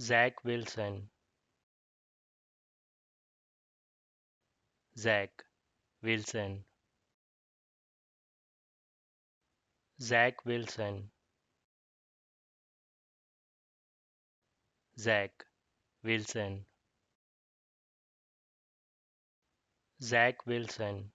Zach Wilson, Zach Wilson, Zach Wilson, Zach Wilson, Zach Wilson,